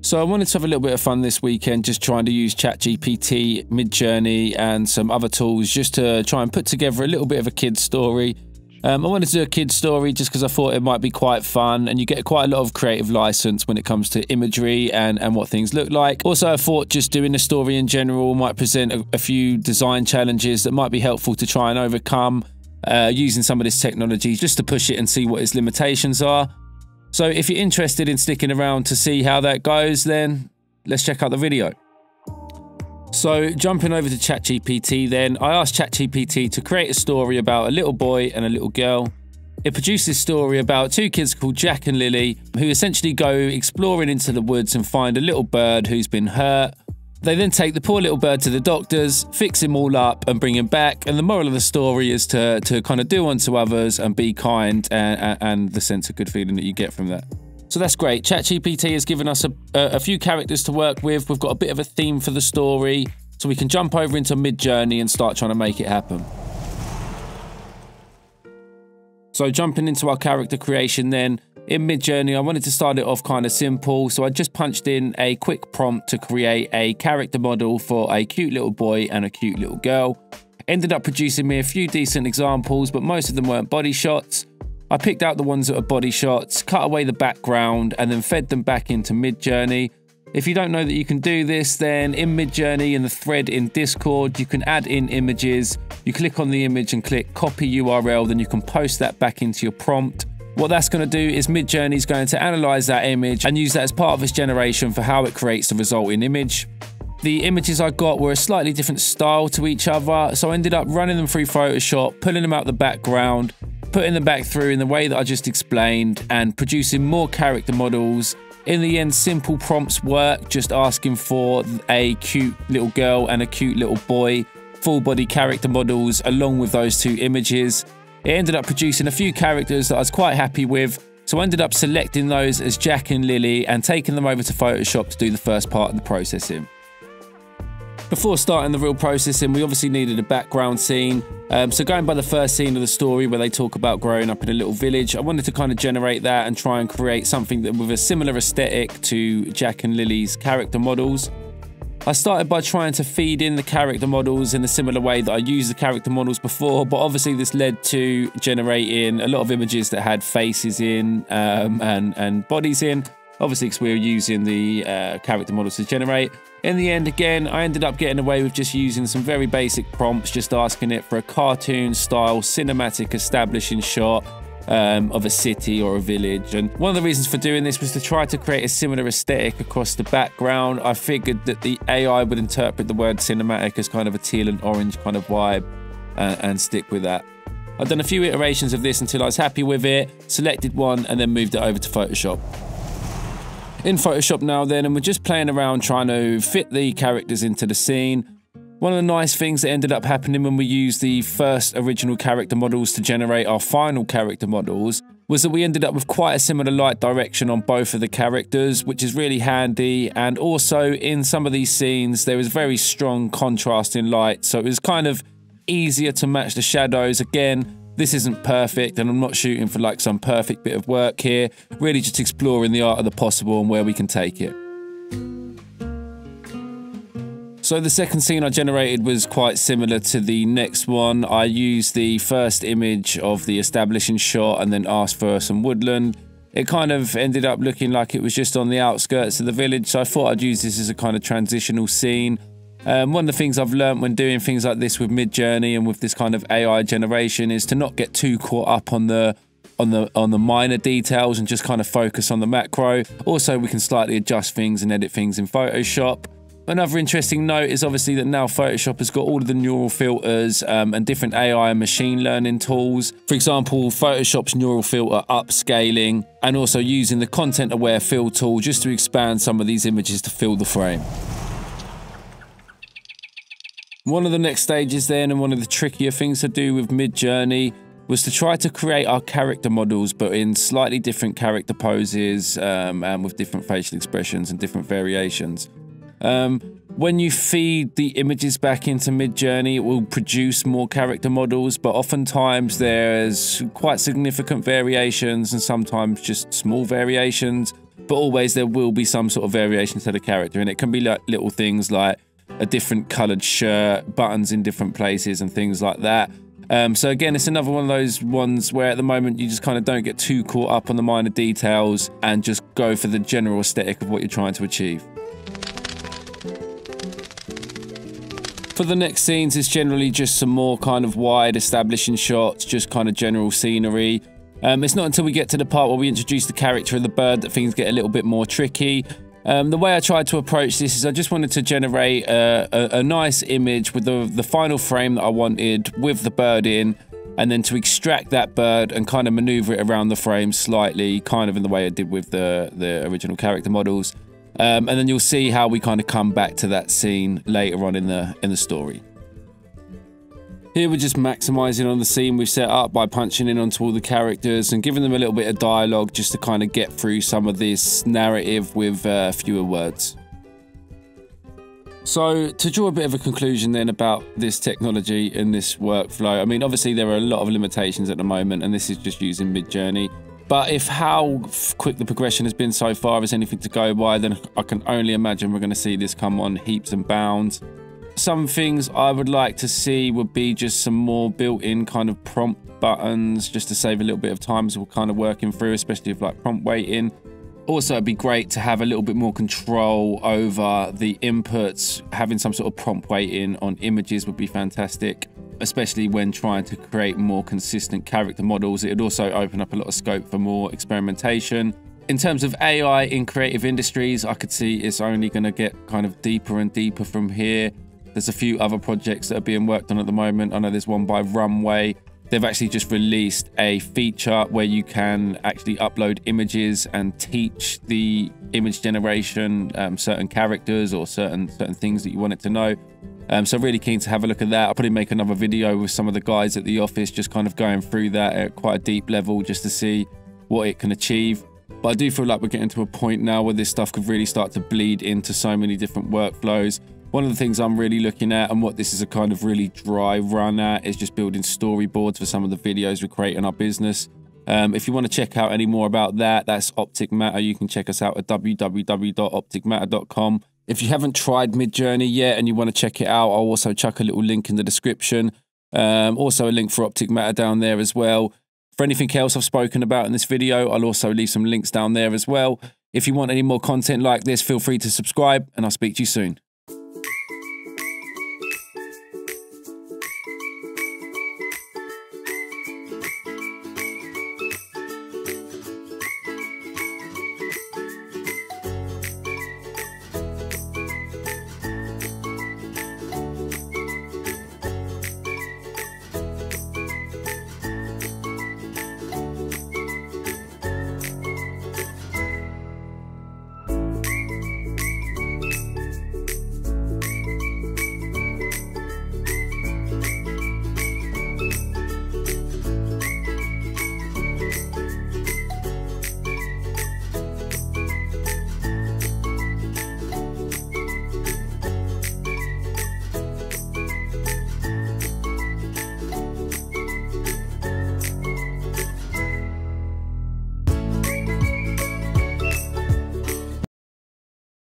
So I wanted to have a little bit of fun this weekend, just trying to use ChatGPT, Midjourney, and some other tools just to try and put together a little bit of a kid's story. Um, I wanted to do a kid's story just because I thought it might be quite fun, and you get quite a lot of creative license when it comes to imagery and, and what things look like. Also, I thought just doing a story in general might present a, a few design challenges that might be helpful to try and overcome uh, using some of this technology just to push it and see what its limitations are. So if you're interested in sticking around to see how that goes, then let's check out the video. So jumping over to ChatGPT then, I asked ChatGPT to create a story about a little boy and a little girl. It produced this story about two kids called Jack and Lily who essentially go exploring into the woods and find a little bird who's been hurt they then take the poor little bird to the doctors, fix him all up, and bring him back. And the moral of the story is to to kind of do unto others and be kind, and, and the sense of good feeling that you get from that. So that's great. ChatGPT has given us a, a few characters to work with. We've got a bit of a theme for the story, so we can jump over into Midjourney and start trying to make it happen. So jumping into our character creation then, in Midjourney, I wanted to start it off kind of simple, so I just punched in a quick prompt to create a character model for a cute little boy and a cute little girl. Ended up producing me a few decent examples, but most of them weren't body shots. I picked out the ones that are body shots, cut away the background, and then fed them back into Midjourney. If you don't know that you can do this, then in Midjourney in the thread in Discord, you can add in images. You click on the image and click copy URL, then you can post that back into your prompt. What that's going to do is Midjourney is going to analyze that image and use that as part of its generation for how it creates the resulting image. The images I got were a slightly different style to each other, so I ended up running them through Photoshop, pulling them out the background, putting them back through in the way that I just explained, and producing more character models. In the end, simple prompts work, just asking for a cute little girl and a cute little boy, full body character models along with those two images. It ended up producing a few characters that I was quite happy with, so I ended up selecting those as Jack and Lily and taking them over to Photoshop to do the first part of the processing. Before starting the real processing, we obviously needed a background scene. Um, so going by the first scene of the story where they talk about growing up in a little village, I wanted to kind of generate that and try and create something that with a similar aesthetic to Jack and Lily's character models. I started by trying to feed in the character models in a similar way that I used the character models before, but obviously this led to generating a lot of images that had faces in um, and, and bodies in, obviously because we were using the uh, character models to generate. In the end, again, I ended up getting away with just using some very basic prompts, just asking it for a cartoon style cinematic establishing shot um, of a city or a village. And one of the reasons for doing this was to try to create a similar aesthetic across the background. I figured that the AI would interpret the word cinematic as kind of a teal and orange kind of vibe uh, and stick with that. I've done a few iterations of this until I was happy with it, selected one, and then moved it over to Photoshop. In Photoshop now, then, and we're just playing around trying to fit the characters into the scene. One of the nice things that ended up happening when we used the first original character models to generate our final character models was that we ended up with quite a similar light direction on both of the characters, which is really handy. And also in some of these scenes, there was very strong contrast in light, so it was kind of easier to match the shadows. Again, this isn't perfect, and I'm not shooting for like some perfect bit of work here, really just exploring the art of the possible and where we can take it. So the second scene I generated was quite similar to the next one. I used the first image of the establishing shot and then asked for some woodland. It kind of ended up looking like it was just on the outskirts of the village, so I thought I'd use this as a kind of transitional scene. Um, one of the things I've learned when doing things like this with Midjourney and with this kind of AI generation is to not get too caught up on the on the on the minor details and just kind of focus on the macro. Also, we can slightly adjust things and edit things in Photoshop. Another interesting note is obviously that now Photoshop has got all of the neural filters um, and different AI and machine learning tools. For example, Photoshop's neural filter upscaling and also using the content aware fill tool just to expand some of these images to fill the frame. One of the next stages then and one of the trickier things to do with Midjourney was to try to create our character models but in slightly different character poses um, and with different facial expressions and different variations. Um, when you feed the images back into Midjourney, it will produce more character models, but oftentimes there's quite significant variations and sometimes just small variations. but always there will be some sort of variation to the character, and it can be like little things like a different coloured shirt, buttons in different places, and things like that. Um, so again, it's another one of those ones where at the moment you just kind of don't get too caught up on the minor details and just go for the general aesthetic of what you're trying to achieve. For the next scenes, it's generally just some more kind of wide establishing shots, just kind of general scenery. Um, it's not until we get to the part where we introduce the character of the bird that things get a little bit more tricky. Um, the way I tried to approach this is I just wanted to generate a, a, a nice image with the, the final frame that I wanted with the bird in, and then to extract that bird and kind of maneuver it around the frame slightly, kind of in the way I did with the, the original character models. Um, and then you'll see how we kind of come back to that scene later on in the in the story. Here we're just maximizing on the scene we've set up by punching in onto all the characters and giving them a little bit of dialogue just to kind of get through some of this narrative with uh, fewer words. So, to draw a bit of a conclusion then about this technology and this workflow, I mean, obviously there are a lot of limitations at the moment, and this is just using Midjourney. But if how quick the progression has been so far is anything to go by, then I can only imagine we're going to see this come on heaps and bounds. Some things I would like to see would be just some more built-in kind of prompt buttons, just to save a little bit of time as we're kind of working through, especially with like prompt weighting. Also, it'd be great to have a little bit more control over the inputs. Having some sort of prompt weighting on images would be fantastic especially when trying to create more consistent character models. It would also open up a lot of scope for more experimentation. In terms of AI in creative industries, I could see it's only going to get kind of deeper and deeper from here. There's a few other projects that are being worked on at the moment. I know there's one by Runway. They've actually just released a feature where you can actually upload images and teach the image generation um, certain characters or certain certain things that you want it to know. Um, so really keen to have a look at that. I'll probably make another video with some of the guys at the office, just kind of going through that at quite a deep level, just to see what it can achieve. But I do feel like we're getting to a point now where this stuff could really start to bleed into so many different workflows. One of the things I'm really looking at and what this is a kind of really dry run at is just building storyboards for some of the videos we create in our business. Um, if you want to check out any more about that, that's Optic Matter. You can check us out at www.opticmatter.com. If you haven't tried Midjourney yet and you want to check it out, I'll also chuck a little link in the description. Um, also, a link for Optic Matter down there as well. For anything else I've spoken about in this video, I'll also leave some links down there as well. If you want any more content like this, feel free to subscribe, and I'll speak to you soon.